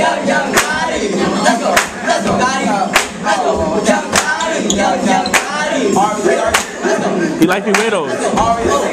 Let's go, let's go, Gotti. Let's go, Gotti. Gotti. You like your widows.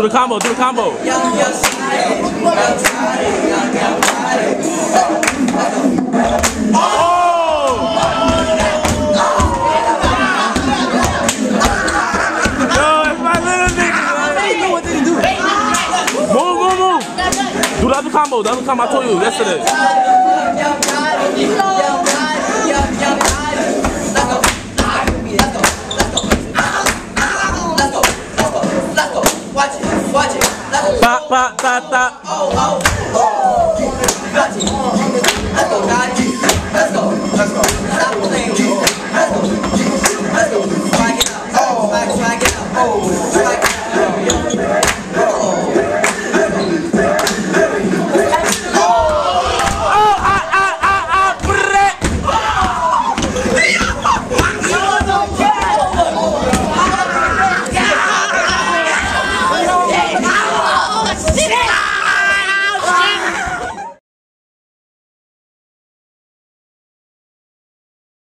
Do the combo, do the combo. Oh! Do the other combo, the other combo I told you yesterday. budget. Ba, ba, ba, ba. Oh, oh, oh. Budget. Let's go, guys. Let's go. Let's go. Stop playing. Let's go. Let's go. Swag it up. Swag, swag it up. Oh.